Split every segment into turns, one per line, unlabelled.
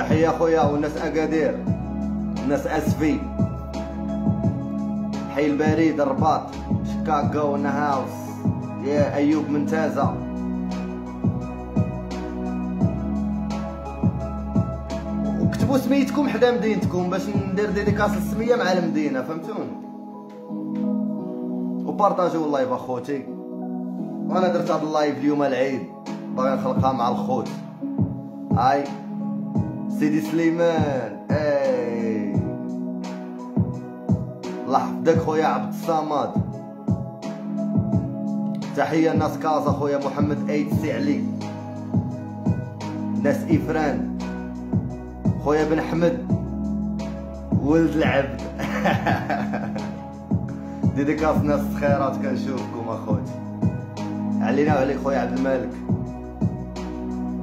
تحية خويا والناس أكادير الناس أسفي. حي البريد الرباط شيكاغو هاوس. يا أيوب منتازه وكتبوا سميتكم حدا مدينتكم باش ندير dédicace السمية مع المدينة فهمتوني وpartageيو ال live أخوتي. وأنا درت هذا ال live اليوم العيد باغي نخلقها مع الخوت. هاي. سيدي سليمان إي. الله يحفظك خويا عبد الصمد. تحية الناس كازا خويا محمد ايد سي علي ناس إفران. خويا بن حمد. ولد العبد. dédicace ناس خيرات كنشوفكم اخوتي علينا وعليك خويا عبد الملك.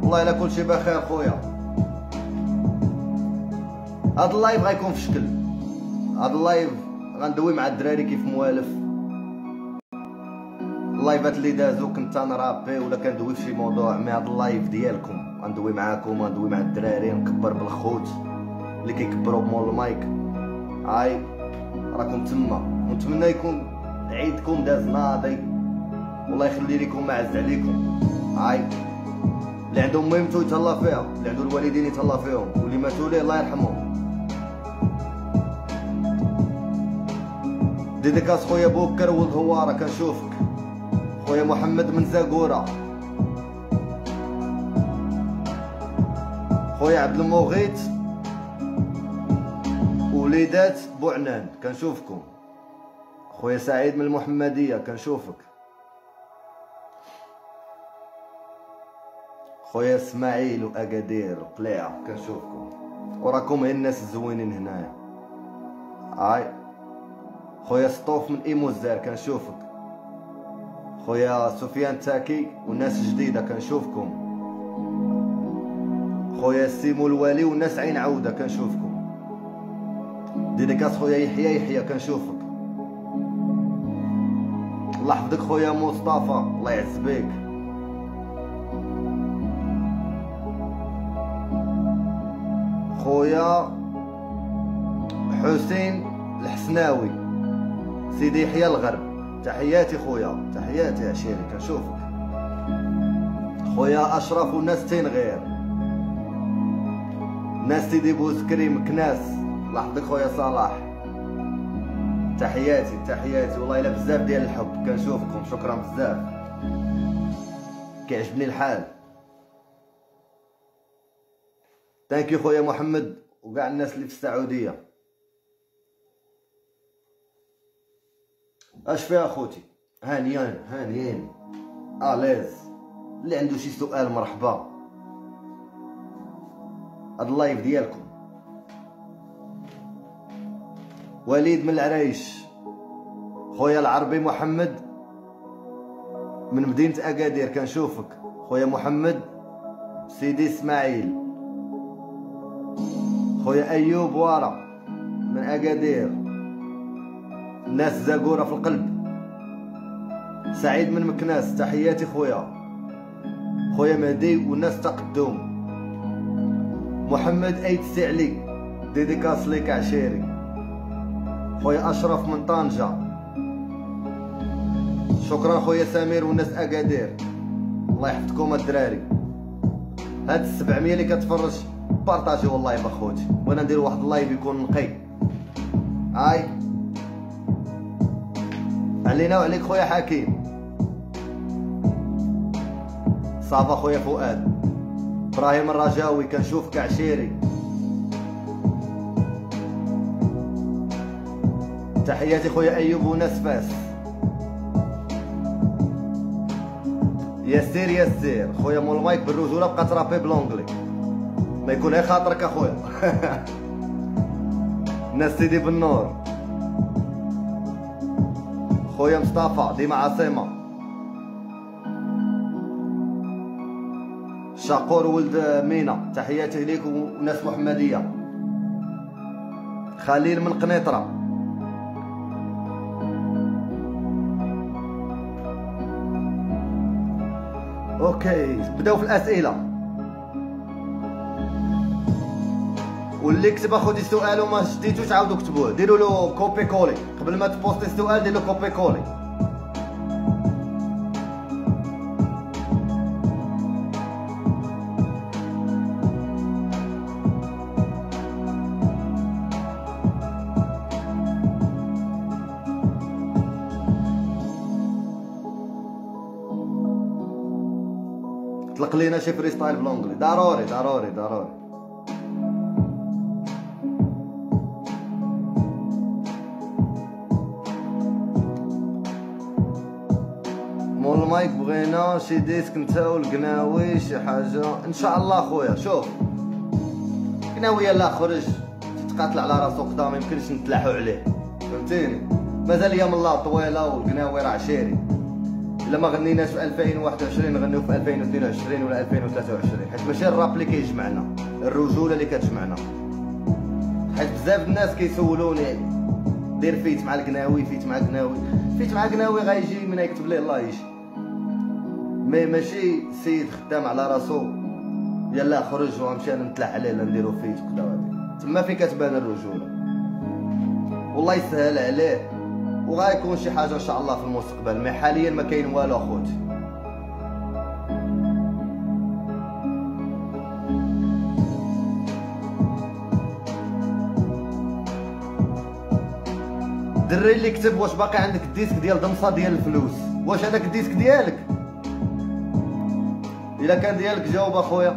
والله إلا كلشي بخير خويا. هاد ال live غيكون في شكل. هاد ال live غندوي مع الدراري كيف موالف. ال liveات اللي دازو كنت نrappي ولا كندوي في شي موضوع mais هاد ال live ديالكم. غندوي معاكم غندوي مع الدراري نكبر بالخوت. اللي كيكبروا بمول المايك. هاي راكم تما. ونتمنى يكون عيدكم داز ناضي. والله يخلي لكم معز عليكم. هاي. اللي عندهم ميمتو يتهلا فيها. اللي عنده الوالدين يتهلا فيهم. واللي ماتوا ليه الله يرحمهم. dédicace خويا بوكر ولد هواره كنشوفك. خويا محمد من زاكورة. خويا عبد المغيث. وليدات بوعنان كنشوفكم. خويا سعيد من المحمدية كنشوفك. خويا إسماعيل وأكادير وقلاع كنشوفكم. وراكم هي الناس الزوينين هنايا. هاي. خويا سطوف من إيمو الزار كنشوفك. خويا سفيان تاكي والناس الجديده كنشوفكم. خويا سيمو الوالي والناس عين عودة كنشوفكم. ديديكاس خويا يحيى يحيى كنشوفك. الله يحفظك خويا مصطفى الله يعز بيك خويا حسين الحسناوي. سيدي يحيى الغرب تحياتي خويا تحياتي عشيري كنشوفك خويا أشرف والناس تينغير. ناس سيدي بوزكري مكناس يحفظك خويا صلاح. تحياتي تحياتي والله إلا بزاف ديال الحب كنشوفكم شكرا بزاف. كيعجبني الحال. thank خويا محمد وكاع الناس اللي في السعودية. اش فيها اخوتي؟ هانيان هانيين أليز. اللي عنده شي سؤال مرحبا. هاد اللايف ديالكم. وليد من العرايش خويا العربي محمد. من مدينة أكادير كنشوفك. خويا محمد. سيدي إسماعيل. خويا أيوب وارا. من أكادير. ناس زاقورة في القلب. سعيد من مكناس تحياتي خويا. خويا مهدي والناس تقدم. محمد أيت سعلي ديديكاس ليك عشيري. خويا أشرف من طنجة. شكرا خويا سمير والناس أكادير. الله يحفظكم الدراري. هاد السبعمية اللي كتفرج partageيو اللايف أخوتي. وأنا ندير واحد live يكون نقي. هاي. علينا وعليك خويا حكيم. ça va خويا فؤاد. إبراهيم الرجاوي كنشوفك عشيري تحياتي خويا أيوب وناس فاس يسير يسير. خويا مول مايك بالرجولة بقى ترابي بلونجلي. ما يكون غير خاطرك أخويا. ناس سيدي بالنور. خويا مصطفى ديما عاصمه شاقور ولد مينا تحياتي ليك وناس محمديه خليل من قنيطره okay بداو في الاسئله واللي كتب اخوتي السؤال وما شديتوش عاودوا كتبوه ديروا له copier coller قبل ما تposteي السؤال ديروا له copier coller طلق لينا شي freestyle بلونجلي ضروري ضروري ضروري. المايك بغينا شي disque نتا والقناوي شي حاجة. إن شاء الله خويا شوف. قناوي لا خرج. تتقاتل على راسو قدام يمكنش نتلاحو عليه. فهمتيني؟ مازال أيام الله طويلة والقناوي راه عشيري. إلا ما غنيناش في 2021 نغنيو في 2022 ولا 2023 حيت ماشي الراب اللي كيجمعنا. الرجولة اللي كتجمعنا. حيت بزاف الناس كيسولوني دير feat مع القناوي feat مع القناوي. feat مع القناوي غيجي من يكتب ليه الله يجي mais ماشي سيد خدام على راسو. يلا خرج وغنمشي أنا نتلاح عليه نديرو فيت وكذا تما فين كتبان الرجولة؟ والله يسهل عليه. وغايكون شي حاجة إن شاء الله في المستقبل mais حاليا ما كاين والو أخوتي. دري اللي كتب واش باقي عندك ال disque ديال ضمصه ديال الفلوس؟ واش هذاك ال disque ديالك؟ إلا كان ديالك جاوب أخويا.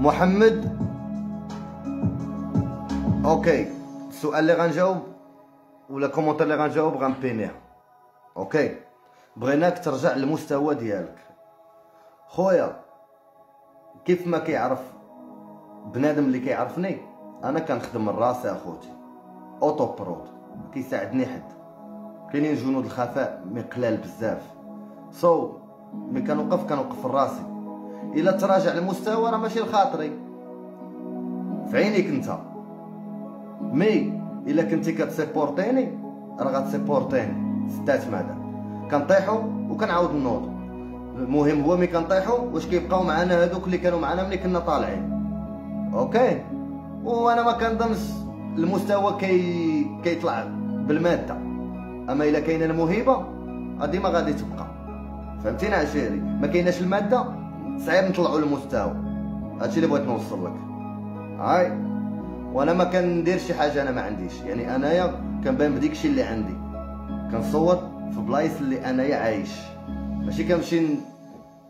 محمد. okay. السؤال اللي غنجاوب ولا commentaire اللي غنجاوب غنبينيه. okay. بغيناك ترجع للمستوى ديالك. خويا كيف ما كيعرف بنادم اللي كيعرفني أنا كنخدم راسي أخوتي. auto prod. كيساعدني حد. كاينين جنود الخفاء مي قلال بزاف. سو mais كنوقف كنوقف راسي. إلا تراجع المستوى راه ماشي لخاطري في عينيك أنت. mais إلا كنتي كتsupporterيني راه غتsupporterيني ستات ماذا؟ كنطيحو وكنعاود نوضو المهم هو ملي كنطيحو واش كيبقاو معنا هادوك اللي كانوا معنا ملي كنا طالعين. okay؟ وأنا ما كنظنش المستوى كي كيطلع بالمادة. أما الا كاينة الموهبة؟ غادي ما غادي تبقى. فهمتيني عشيري؟ ما كايناش المادة؟ صعيب نطلعوا المستوى. هادشي اللي بغيت نوصل لك. هاي. وأنا ما كندير شي حاجة أنا ما عنديش. يعني أنايا كنبان بديك الشيء اللي عندي. كنصور في بلايص اللي أنايا عايش. ماشي كنمشي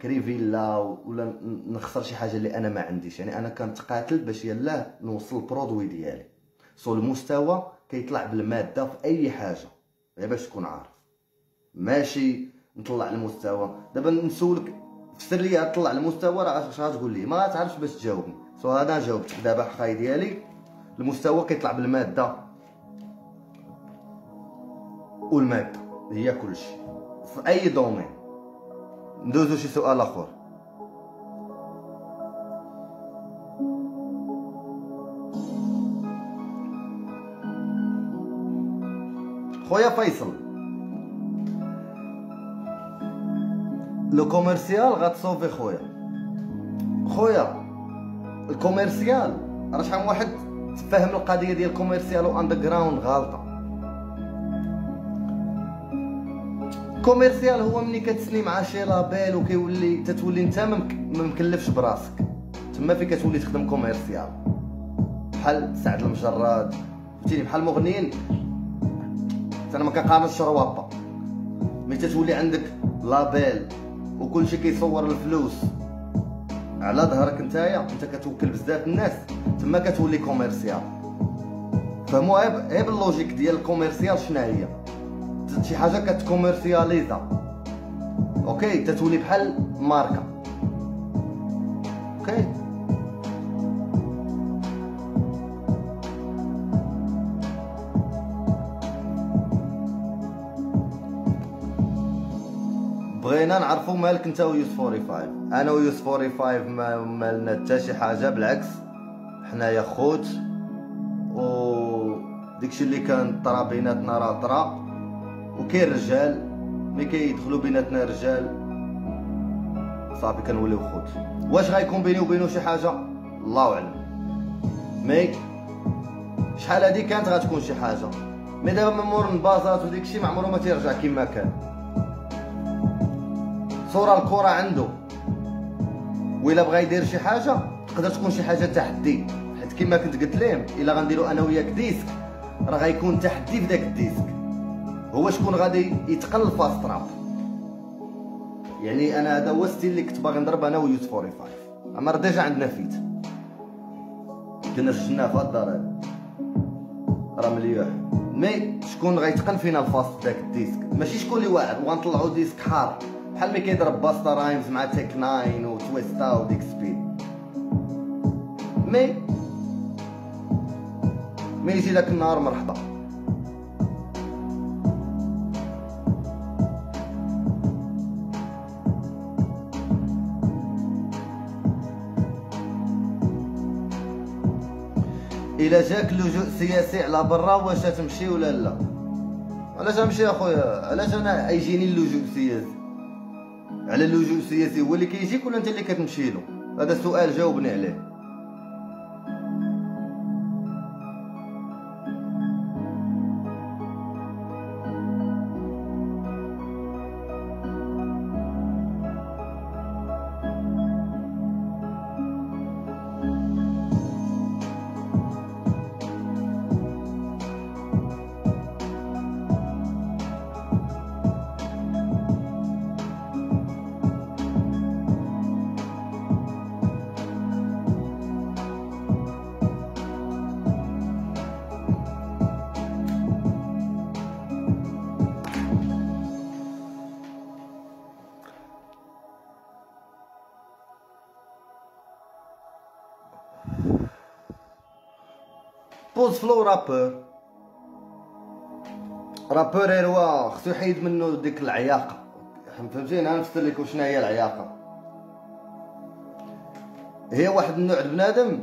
كري فيلا ولا نخسر شي حاجة اللي أنا ما عنديش. يعني أنا كنتقاتل باش يلاه نوصل ال produit ديالي. so المستوى كيطلع بالمادة في أي حاجة. غير باش تكون عارف. ماشي نطلع المستوى. دابا نسولك في السريه تطلع المستوى راه اش غتقول لي؟ ما تعرفش باش تجاوبني. so هذا جاوبتك دابا حقاي ديالي المستوى كيطلع بالمادة والمادة هي كلشي. في أي domaine ندوزو شي سؤال آخر. خويا فيصل le commercial غتصوفي خويا خويا ال commercial راه شحال واحد تفهم القضية ديال commercial و underground غالطه كوميرسيال هو ملي كتسني مع شي label وكيولي تتولي انت ما مكلفش براسك تما فين كتولي تخدم commercial بحال سعد المجراد فهمتيني بحال المغنيين أنا ما كنقارنش روابا ملي تتولي عندك label وكلشي كيصور الفلوس. على ظهرك نتايا انت كتوكل بزاف الناس. تما كتولي commercial. فهموا غير بال logique ديال ال commercial شنو هي؟ شي حاجة كتكوميرسياليزا. OK تتولي بحال ماركة. أوكي؟ بغينا نعرفوا مالك انت ويوس 45 أنا ويوس 45 ما مالنا حتى شي حاجة بالعكس حنايا خوت. و داكشي اللي كان طرا بيناتنا راه طرا. وكاين رجال ملي كيدخلوا بيناتنا رجال صافي كنوليو خوت. واش غيكون بيني وبينو شي حاجة؟ الله أعلم. mais شحال هادي كانت غتكون شي حاجة؟ mais دابا من مور ال clashات وديك الشيء ما عمرو ما تيرجع كما كان. صورة الكره عنده. وإلا بغا يدير شي حاجة تقدر تكون شي حاجة تحدي. حيت كما كنت قلت لهم إلا غنديرو أنا وياك disque راه غيكون تحدي في داك ال disque. هو شكون غادي يتقن ال fast rap يعني أنا هذا هو ستيل اللي كنت باغي نضرب أنا ويوت 45 أما راه ديجا عندنا فيت. كنا سجلناه في الدار راه مليوح. مي شكون غيتقن فينا الفاست داك الديسك؟ ماشي شكون اللي واعر وغنطلعو ديسك حار. بحال ملي كيضرب باستا رايمز مع تيك 9 و تويستا و ديك سبيد مي. مي يجي داك النهار مرحبا. إلا جاك لجوء سياسي على برا واش تمشي ولا لا؟ علاش نمشي أخويا؟ علاش أنا يجيني اللجوء السياسي على اللجوء السياسي هو اللي كيجيك ولا انت اللي كتمشي له هذا سؤال جاوبني عليه. Pause Flow rappeur rappeur هو خصو يحيد منه ديك العياقه فهمتيني أنا نفسر لكم شنو هي العياقه هي واحد النوع بنادم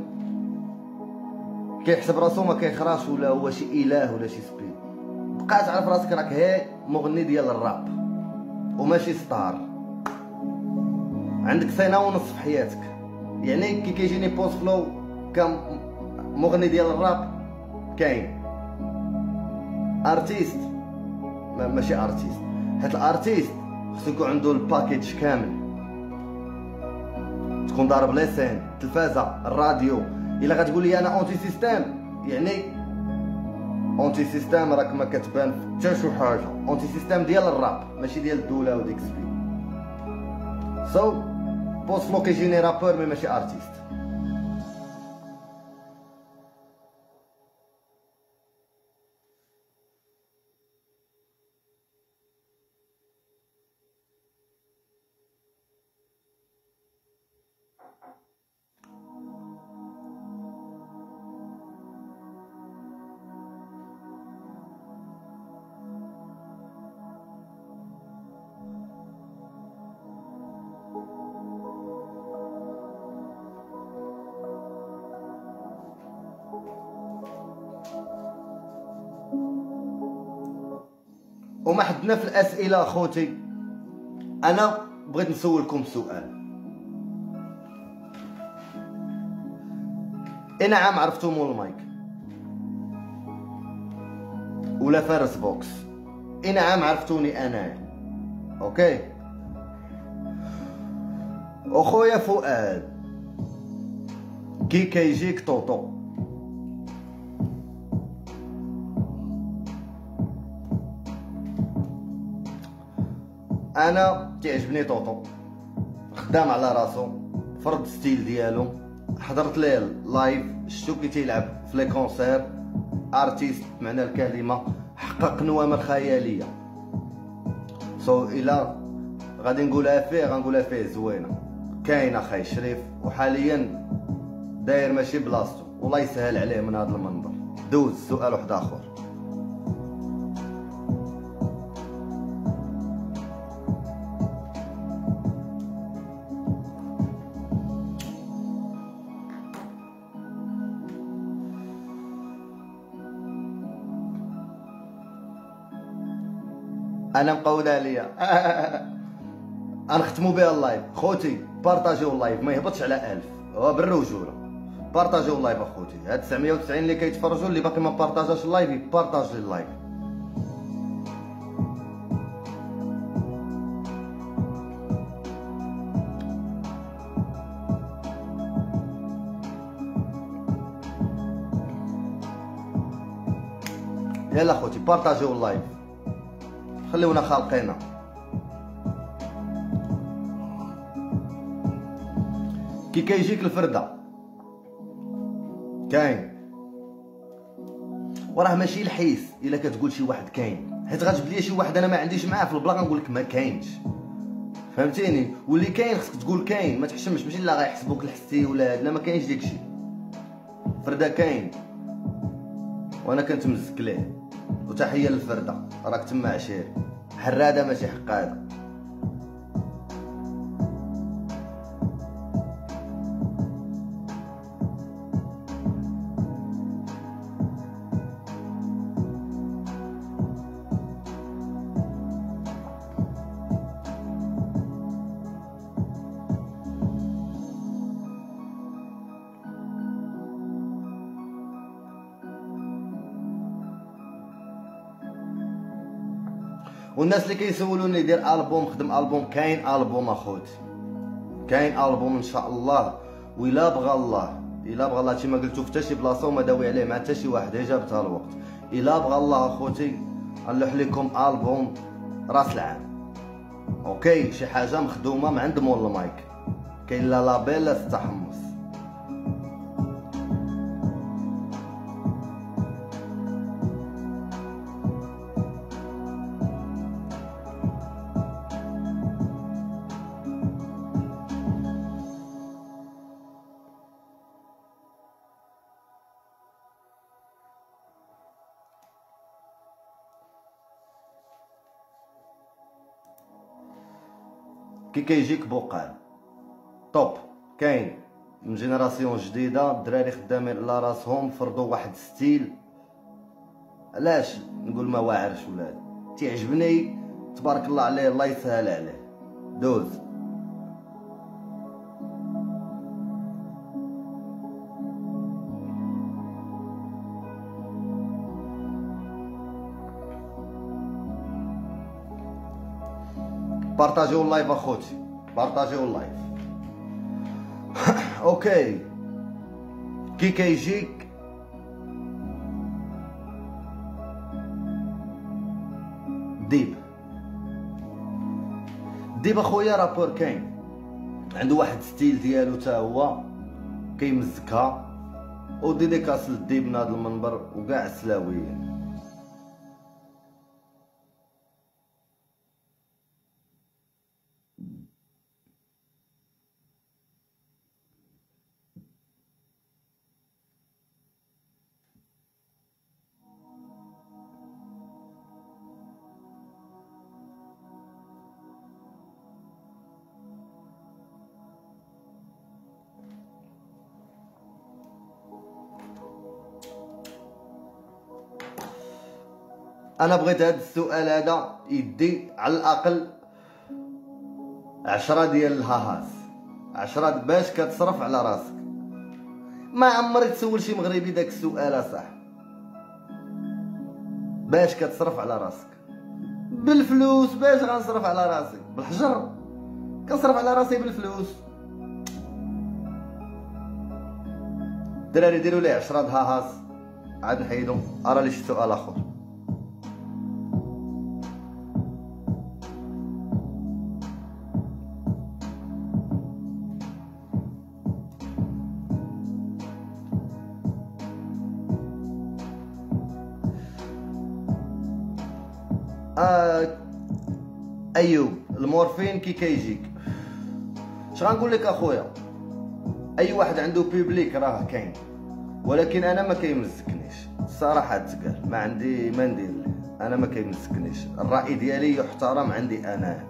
كيحسب راسو ما كيخراش ولا هو شي اله ولا شي سبيد بقى تعرف راسك راك هي مغني ديال الراب وماشي star عندك سنه ونص في حياتك يعني كي كيجيني Pause Flow كمغني ديال الراب كاين. artiste ماشي artiste حيت ال artiste خصو يكون عنده ال package كامل. تكون ضارب la scène التلفازه الراديو. إلا غتقول لي أنا anti-système يعني anti-système راك ما كتبان حتى شي حاجة. anti-système ديال الراب ماشي ديال الدولة وديك سبي سو so, بوست فلو كيجيني رابور مي ماشي ارتيست حدنا في الأسئلة أخوتي. أنا بغيت نسولكم سؤال. أنا عام عرفتو مول مايك ولا فارس بوكس. أنا عام عرفتوني أنا. OK. أخويا فؤاد كي كيجيك طوطو. أنا تعجبني طوطو. خدام على راسو. فرض style ديالو. حضرت ليه live شتو كي تيلعب في les concerts artiste بمعنى الكلمة. حقق نوامر خيالية. so, إلى غادي نقولها فيه غنقولها فيه زوينة. كاين اخاي شريف. وحاليا داير ماشي بلاصتو. والله يسهل عليه من هذا المنبر. دوز سؤال واحد آخر. أنا مقوله ليا. غنختموا بها ال live. خوتي بارطاجيو ال live. ما يهبطش على 1000 هو بالرجوله بارطاجيو ال live أخوتي. هاد 990 اللي كيتفرجوا اللي باقي ما بارطاجاش ال live يبارطاجي ال live. يلا خوتي بارطاجيو ال live. خليونا خالقينا كي كيجيك الفرده. كاين. وراه ماشي اللحيس إلا كتقول شي واحد كاين. حيت غتجبد لي شي واحد أنا ما عنديش معاه في البلاصه نقول لك ما كاينش. فهمتيني؟ واللي كاين خصك تقول كاين ما تحشمش ماشي لا غيحسبوك اللحيس ولا لا ما كاينش داكشي. فرده كاين. وأنا كنت مزك ليه. وتحية للفردة. راك تما عشيري حرادة ماشي حقادة. والناس اللي كيسولوني دير ألبوم خدم ألبوم. كاين ألبوم اخوتي كاين ألبوم إن شاء الله. ولا بغى الله. إلا بغى الله. كيما قلتو في حتى شي بلاصة وما داوي عليه مع حتى شي واحد. جابتها الوقت. إلا بغى الله أخوتي غنلوح لكم ألبوم راس العام. OK؟ شي حاجة مخدومة من عند مول المايك. كاين لا label لا التحمص كيجيك بوقال. top كاين. من génération جديدة الدراري خدامين على راسهم فرضوا واحد style. علاش؟ نقول ما واعرش ولاد. تيعجبني تبارك الله عليه الله يسهل عليه. دوز. بارطاجيو ال live اخوتي بارطاجيو ال live OK كي كيجيك ديب ديب اخويا rappeur كاين عنده واحد style ديالو تا هو كيمزكها و dédicace للديب من هذا المنبر وكاع السلاويين أنا بغيت هذا السؤال هذا يدي على الأقل عشرة ديال الهاهاس. عشرة باش كتصرف على راسك. ما عمري تسول شي مغربي داك السؤال صح باش كتصرف على راسك. بالفلوس باش غنصرف على راسي. بالحجر. كنصرف على راسي بالفلوس. الدراري ديروا لي 10 هاهاس. عاد نحيدهم أرى لي شي سؤال آخر. أيوب المورفين كي كيجيك. اش غنقول لك أخويا أي واحد عنده public راه كاين ولكن أنا ما كيمزكنيش الصراحه تقال ما عندي ما ندير أنا ما كيمزكنيش الرأي ديالي يحترم عندي أنا.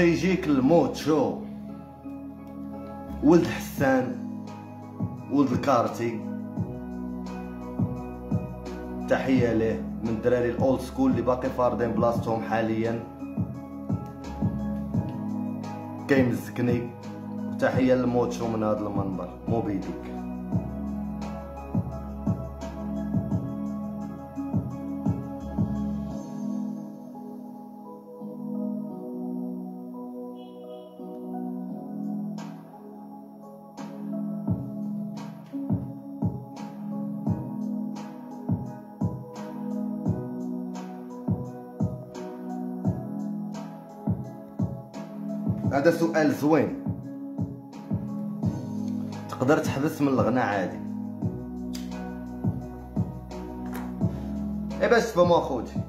تيجيك الموتشو؟ ولد حسان ولد الكارتي. تحية ليه من الدراري ال old school اللي باقي فاردين بلاصتهم حاليا. كيمزكني تحية للموتشو من هذا المنبر؟ مو بيديك. هذا سؤال زوين. تقدر تحبس من الغناء عادي. اي باش تفهموا أخوتي.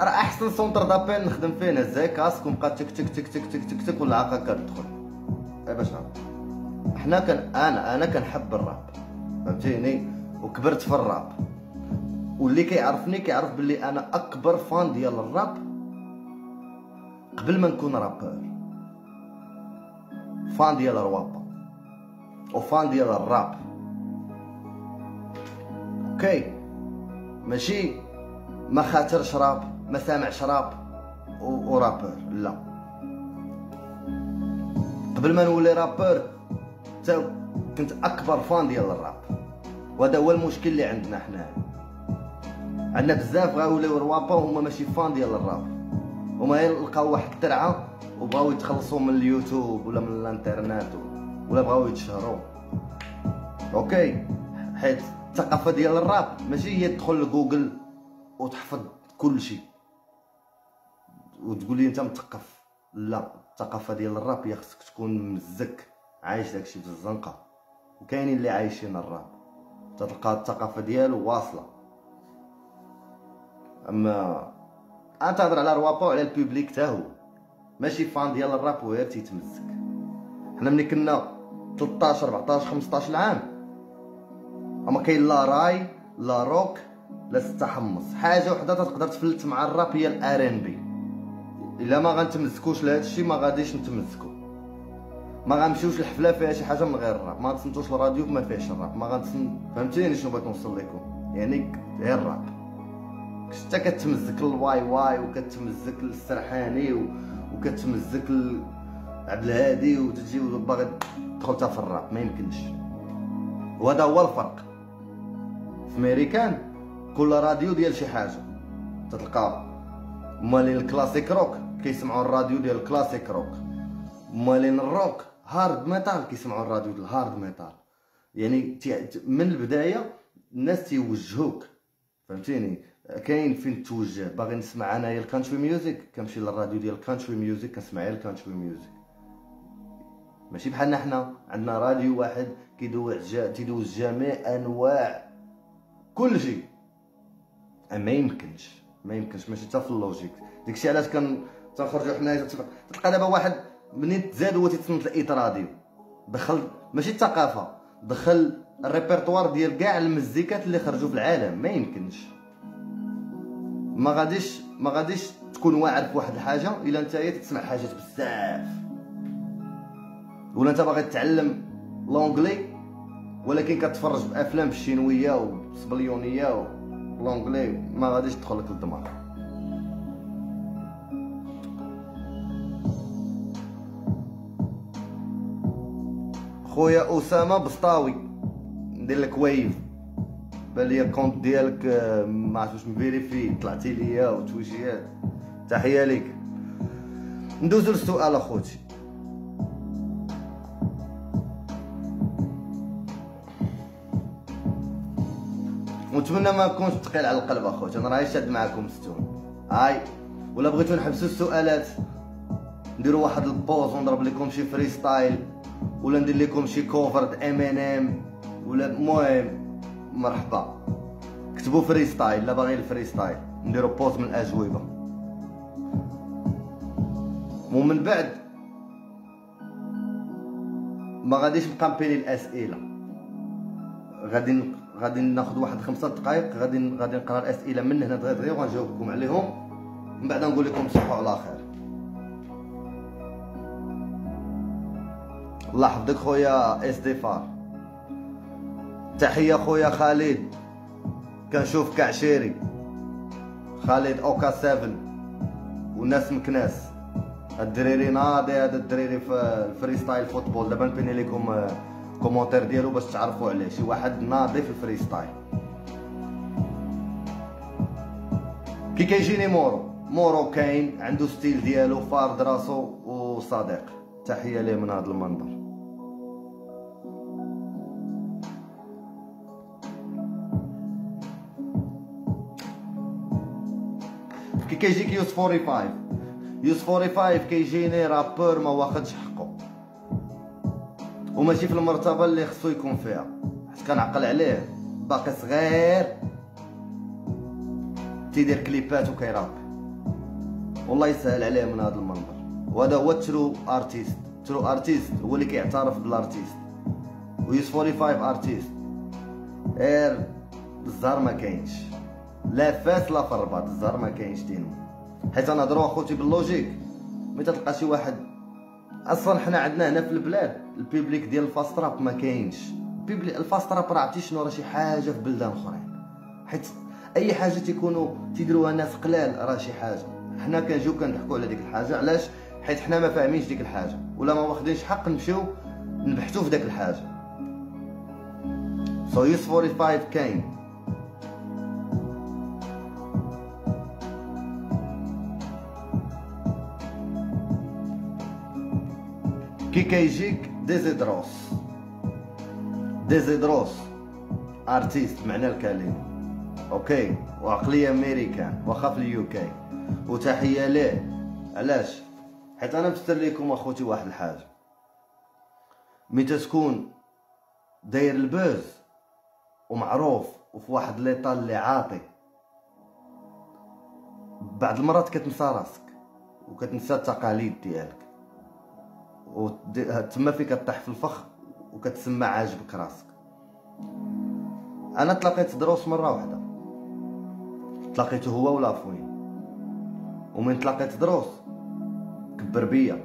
راه أحسن centre d'appel نخدم فيه نهز كاسك ونبقى تك تك تك تك تك تك تك ولا هكا كتدخل. اي باش حنا كان أنا أنا كنحب الراب. فهمتيني؟ وكبرت في الراب. واللي كيعرفني كيعرف بلي أنا أكبر fan ديال الراب قبل ما نكون rappeur fan ديال الروابا و fan ديال الراب. أوكي. ماشي. ما خاطرش راب ما سامعش راب. و rappeur لا. قبل ما نولي rappeur كنت أكبر fan ديال الراب. وهذا هو المشكل اللي عندنا حنا. عندنا بزاف غاوليو روابا وهما ماشي fan ديال الراب. هما لقاو واحد الترعه وبغاو يتخلصوا من اليوتيوب ولا من الانترنت ولا بغاو يتشهروا. أوكي. حيت الثقافة ديال الراب ماشي هي تدخل لجوجل وتحفظ كل شيء. وتقول لي أنت مثقف. لا الثقافة ديال الراب هي خصك تكون مزك عايش داكشي في الزنقه وكاينين اللي عايشين الراب. تلقى الثقافة ديالو واصلة. أما تهضر على روابا وعلى ال public تا هو ماشي fan ديال الراب وغير تيتمزك. حنا ملي كنا 13 14 15 عام أما كاين لا راي لا روك لا تحمص حاجة وحدة تقدر تفلت مع الراب هي ال R&B. إلا ما غنتمزكوش لهذا الشيء ما غاديش نتمزكو. ما غنمشيوش الحفلة فيها شي حاجة من غير الراب. ما غنتسنتوش الراديو ما فيهاش الراب. ما غنتسن فهمتيني شنو بغيت نوصل لكم؟ يعني غير الراب. حتى كتمزك الواي واي وكتمزك السرحاني وكتمزك عبد الهادي وتجي باغي تدخل في الراب ما يمكنش. وهذا هو الفرق. في ميريكان كل راديو ديال شي حاجة. تلقى مالين ال classic rock كيسمعوا الراديو ديال ال classic rock. مالين ال rock hard metal كيسمعوا الراديو ديال ال hard metal. يعني من البداية الناس تيوجهوك. فهمتيني؟ كاين فين توجه؟ باغي نسمع انايا ال country music كنمشي للراديو ديال ال country music كنسمع غير ال country music ماشي بحالنا حنا عندنا راديو واحد كيدوز تيدوز جميع أنواع. كل شيء. ما يمكنش. ما يمكنش. ماشي حتى في ال logique. داكشي علاش كان تنخرجوا حنايا تلقى دابا واحد منين تزاد هو تيتصنت ل Hit Radio. دخل ماشي الثقافة. دخل الريبرتوار ديال كاع المزيكات اللي خرجوا في العالم. ما يمكنش. ما غاديش ما غاديش تكون واعر في واحد الحاجة إلا أنت تسمع حاجات بزاف. ولا أنت باغي تتعلم l'anglais ولكن كتفرج بأفلام بالشينوية وبالسبليونيه ولونجلي ما غاديش تدخل لك الدماغ خويا أسامة بسطاوي ندير لك ويف بان ليا الكونت ديالك ما عرفتش مفيريفي طلعتي ليا وتويجيات تحيه ليك ندوزو للسؤال اخوتي ونتمنى ما نكونش ثقيل على القلب اخوتي أنا راهي شاد معاكم stone high ولا بغيتو نحبسو السؤالات نديرو واحد pause ونضرب لكم شي freestyle ولا ندير لكم شي cover Eminem ولا المهم مرحبا. كتبوا freestyle لا باغي ال freestyle نديرو pause من الاجوبه ومن بعد. ما غاديش مقامبيني الأسئلة. غادي غادي ناخذ واحد خمسة دقائق غادي غادي نقرأ الأسئلة من هنا دغيا دغيا وغنجاوبكم عليهم. من بعد نقول لكم تصبحوا على خير. الله يحفظك خويا استيفار تحية خويا خالد. كنشوف كعشيري. خالد أوكا 7 وناس مكناس. الدريري ناضي هذا الدريري في ال freestyle football. دابا نبيني لكم commentaire ديالو باش تعرفوا عليه. شي واحد ناضي في ال freestyle. كي كيجيني مورو. مورو كاين عنده style ديالو فارض راسو وصديق تحية ليه من هذا المنبر كيجيك يوس 45 يوس 45 كيجيني rappeur ما واخدش حقه وماشي في المرتبه اللي خصو يكون فيها حيت كنعقل عليه باقي صغير تيدير كليبات وكيراب والله يسهل عليه من هذا المنبر وهذا هو true artist true artist هو اللي كيعترف بال artiste ويوس 45 artiste غير الزهر ما كاينش لا فاس لا في الرباط الزهر ما كاينش دينو. حيت نهضروا أخوتي بال logique. ملي تلقى شي واحد أصلا حنا عندنا هنا في البلاد ال public ديال ال fast rap ما كاينش. ال public ال fast rap راه عرفتي شنو؟ راه شي حاجة في بلدان أخرين. حيت أي حاجة تيكونوا تيديروها ناس قلال راه شي حاجة. حنا كنجيو كنضحكوا على ديك الحاجة. علاش؟ حيت حنا ما فاهمينش ديك الحاجة. ولا ما واخدينش حق نمشيو نبحثوا في داك الحاجة. so يوس 45 كاين. كي كيجيك ديزيدروس ديزيدروس artiste معنى الكلمة OK وعقليه امريكان واخا في ال UK وتحيه ليه علاش حيت أنا نفسر لكم اخوتي واحد الحاجة مي تكون داير البوز ومعروف وفي واحد ليطا اللي عاطي بعض المرات كتنسى راسك وكتنسى التقاليد ديالك تما فين كطيح في الفخ وكتسمى عاجبك راسك. أنا تلاقيت دروس مرة واحدة. تلاقيته هو ولا فوين ومن تلاقيت دروس كبر بيا.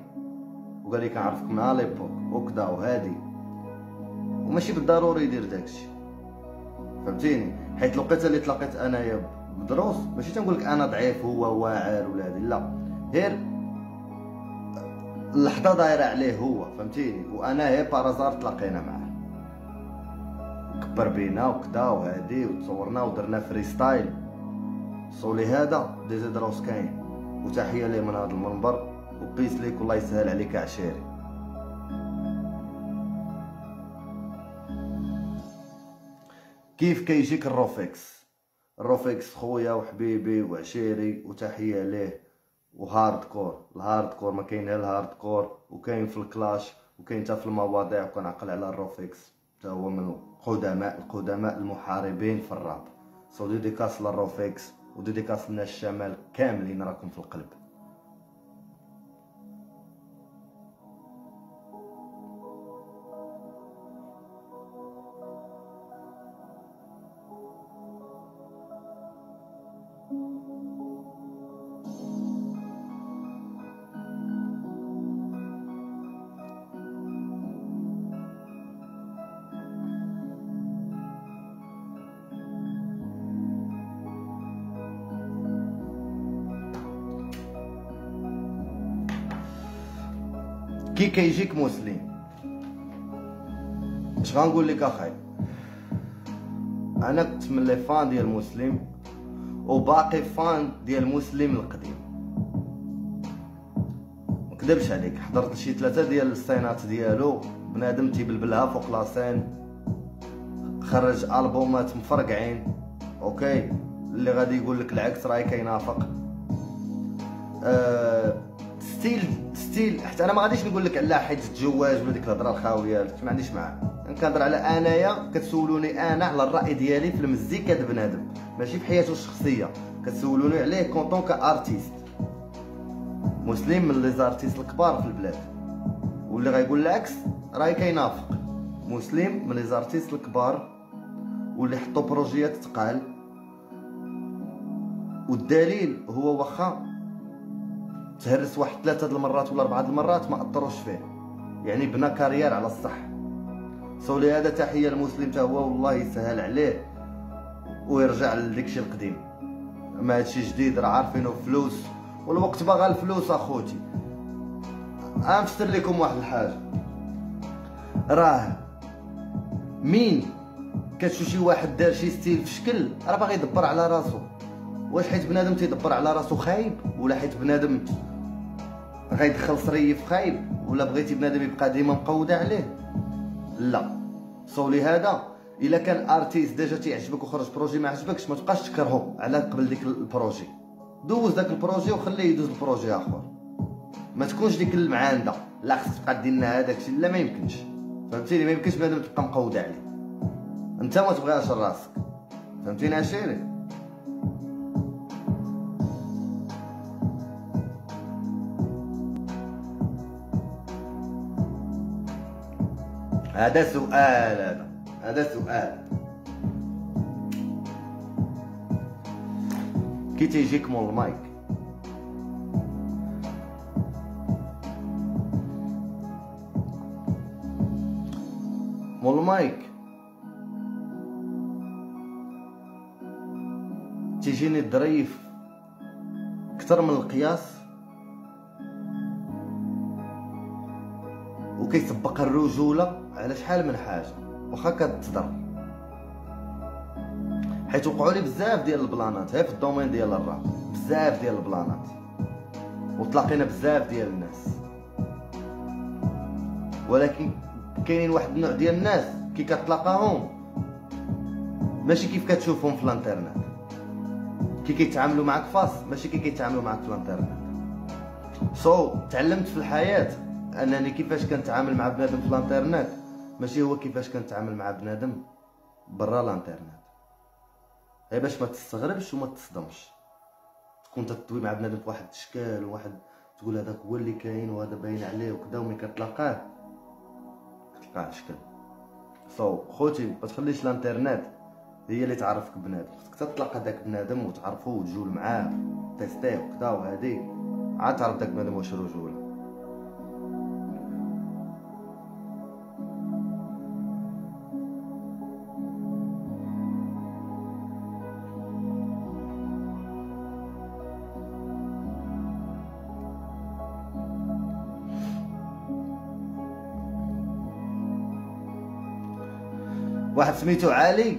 وقال لي كنعرفك مع ليبوك وكذا وهادي. وماشي بالضروري يدير داكشي فهمتيني؟ حيت الوقيته اللي تلاقيت أنايا بدروس ماشي تنقول لك أنا ضعيف هو واعر ولا هادي لا. غير اللحظة دايرة عليه هو فهمتيني؟ وأنا هي بارازار تلاقينا معاه. كبر بينا وكدا وهادي وتصورنا ودرنا freestyle صولي هذا ديزيدروس كاين وتحية ليه من هذا المنبر و peace ليك والله يسهل عليك عشيري. كيف كيجيك الروفيكس؟ الروفيكس خويا وحبيبي وعشيري وتحية ليه. و hardcore ال hardcore ما كاين ال hardcore وكاين في ال clash وكاين حتى في المواضيع وكنعقل على الروفيكس. حتى هو من القدماء القدماء المحاربين في الراب. so dédicace للروفيكس و dédicace لنا الشمال كاملين راكم في القلب. كي كيجيك مسلم. اش غنقول لك اخاي أنا كنت من les fans ديال مسلم وباقي fan ديال مسلم القديم. مكذبش عليك حضرت شي ثلاثة ديال السينات ديالو بنادم تيبلبلها فوق la scène. خرج ألبومات مفرقعين OK؟ اللي غادي يقول لك العكس راهي كينافق. أه style style. حتى أنا ما غاديش نقول لك على حيت التزواج ولا ديك الهضرة الخاوية ما عنديش معاه كنهضر على أنايا كتسولوني أنا على الرأي ديالي في المزيكا د بنادم ماشي في حياته الشخصية. كتسولوني عليه en tant qu'artiste مسلم من les artistes الكبار في البلاد. واللي غايقول العكس راهي كينافق. مسلم من les artistes الكبار واللي حطوا بروجيات تقال. والدليل هو واخا تهرس واحد ثلاثة المرات ولا أربعة المرات ما أثروش فيه. يعني بنى carrière على الصح. so هذا تحية لمسلم تا هو والله يسهل عليه ويرجع لديكشي القديم. ما هادشي جديد راه عارفينه فلوس والوقت باغا الفلوس أخوتي. غنفسر لكم واحد الحاجة. راه مين كتشوف شي واحد دار شي style في شكل راه باغي يدبر على راسو. واش حيت بنادم تيدبر على راسو خايب؟ ولا حيت بنادم غيدخل صريف خايب؟ ولا بغيتي بنادم يبقى ديما مقودة عليه؟ لا. so لهذا إلا كان artiste déjà تيعجبك وخرج projet ما عجبكش ما تبقاش تكرهو على قبل ديك ال projet دوز داك ال projet وخليه يدوز ال projet آخر. ما تكونش ديك المعاندة. لا خصك تبقى دير لنا هذاك الشيء لا ما يمكنش. فهمتيني؟ ما يمكنش بنادم تبقى مقود عليه. انت ما تبغيهاش لراسك. فهمتيني عشيري؟ هذا سؤال. هذا هذا سؤال. كي تيجيك مول المايك. مول المايك تيجيني الظريف كثر من القياس. وكيسبق الرجوله على شحال من حاجة واخا كتصدر حيت وقعوا لي بزاف ديال البلانات هي في ال domaine ديال الراب بزاف ديال البلانات. وتلاقينا بزاف ديال الناس. ولكن كاينين واحد النوع ديال الناس كي كتلاقاهم ماشي كيف كتشوفهم في الانترنت. كي كيتعاملوا معك face ماشي كي كيتعاملوا معك في الانترنت. so so, تعلمت في الحياة أنني كيفاش كنتعامل مع بنادم في الانترنت؟ ماشي هو كيفاش كنتعامل مع بنادم برا الانترنت. غير باش ما تستغربش وما تصدمش. تكون تطوي مع بنادم في واحد الاشكال وواحد تقول هذاك هو اللي كاين وهذا باين عليه وكذا وملي كتلاقاه كتلقاه اشكال سو so, خوتي ما تخليش الانترنت هي اللي تعرفك بنادم. خصك تطلق هذاك بنادم وتعرفو وتجول معاه تيستيه وكذا وهادي عاد تعرف داك بنادم واش رجوله. واحد سميتو علي؟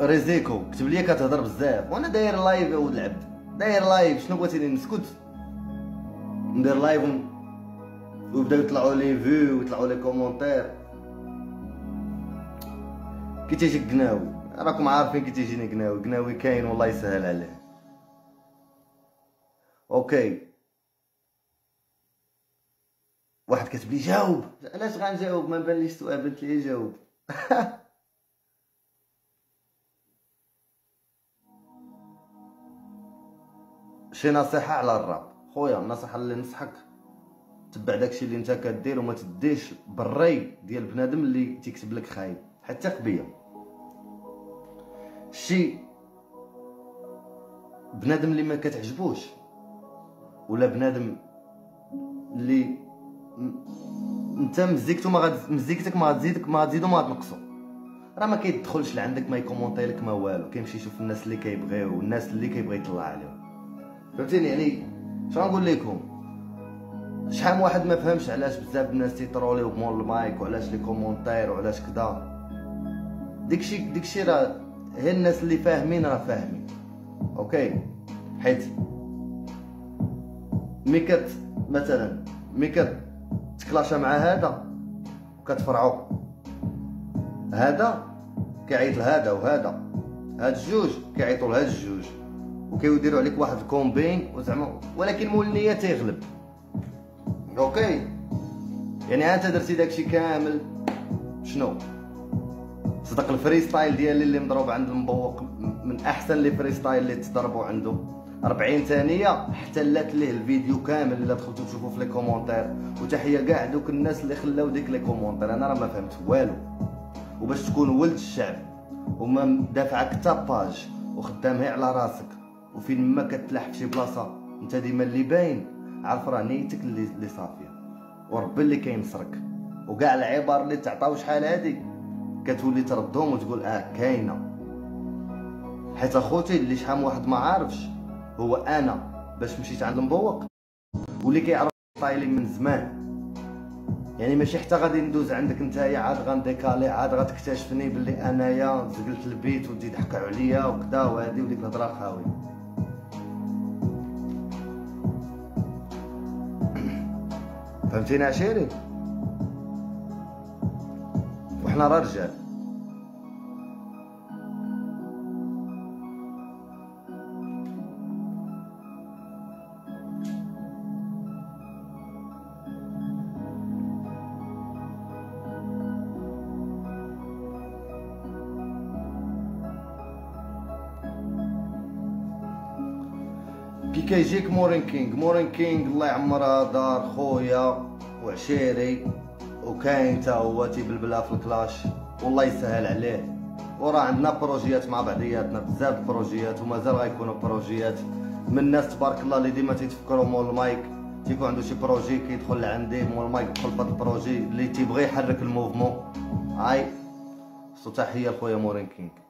ريزيكو كتب لي كتهضر بزاف. وأنا داير live ولد العبد. داير live شنو بغيتيني نسكت. ندير live وبداو يطلعوا لي vue ويطلعوا لي commentaire كي تيجي قناوي راكم عارفين كي تيجيني قناوي قناوي كاين والله يسهل عليه. OK واحد كتب لي جاوب. علاش غنجاوب؟ ما بانليش سؤال بنت لي جاوب. شي نصيحة على الراب. خويا النصيحة اللي نصحك. تبع داكشي اللي انت كدير وما تديش بالري ديال بنادم اللي تيكتب لك خايب حتى قبية. شي بنادم اللي ما كتعجبوش ولا بنادم اللي انت مزيكتو ما غاد مزيكتك ما غتزيدك ما غتزيدو ما غتنقصو راه ما كيدخلش لعندك ما يكومونطي لك ما والو. كيمشي يشوف الناس اللي كيبغيو والناس اللي كيبغي يطلع عليهم. فهمتيني؟ يعني شنو نقول لكم شحال من واحد ما فهمش علاش بزاف الناس تيطروليو بمول المايك وعلاش les commentaires وعلاش كدا. داكشي داكشي راه هي الناس اللي فاهمين راه فاهمين. OK؟ حيت مي كت مثلا مي كت تكلاشا مع هذا وكتفرعو هذا كيعيط لهذا وهذا. هاد الجوج كيعيطوا لهاد الجوج وكيديروا عليك واحد ال combine وزعما ولكن مول النيه تيغلب. OK؟ يعني أنت درتي داكشي كامل. شنو؟ صدق ال freestyle ديالي اللي مضروب عند المبوق من أحسن les freestyles اللي تضربوا عنده 40 ثانية احتلت ليه الفيديو كامل اللي دخلتوا تشوفوا في les commentaires. وتحية كاع دوك الناس اللي خلاو ديك les commentaires. أنا راه ما فهمت والو. وباش تكون ولد الشعب. وما دافعك حتى page وخدام على راسك. وفين ما كتلاح في شي بلاصة. أنت ديما اللي باين. عارف راه نيتك اللي اللي صافية. وربي اللي كينصرك. وكاع العبار اللي تعطاو شحال هادي. كتولي تردهم وتقول آه كاينة. حيت أخوتي اللي شحال واحد ما عارفش. هو أنا باش مشيت عند المبوق واللي كيعرف ستايلي من زمان. يعني ماشي حتى غادي ندوز عندك نتايا عاد غنديكالي عاد غتكتشفني بلي أنايا زقلت البيت ودي ضحكوا عليا وكذا وهادي وديك الهضرة خاوي فهمتيني عشيري وحنا راه رجال. كيجيك مورين كينغ. مورين كينغ الله يعمرها دار خويا وعشيري وكاين تا هو تيبلبلها في ال clash. والله يسهل عليه. وراه عندنا projet يات مع بعضياتنا بزاف projet يات ومازال غيكونوا projet يات. من الناس تبارك الله اللي ديما تيتفكروا مول المايك تيكون عنده شي projet كيدخل لعندي مول المايك يدخل في ال projet اللي تيبغي يحرك ال mouvement. هاي تحية لخويا مورين كينغ.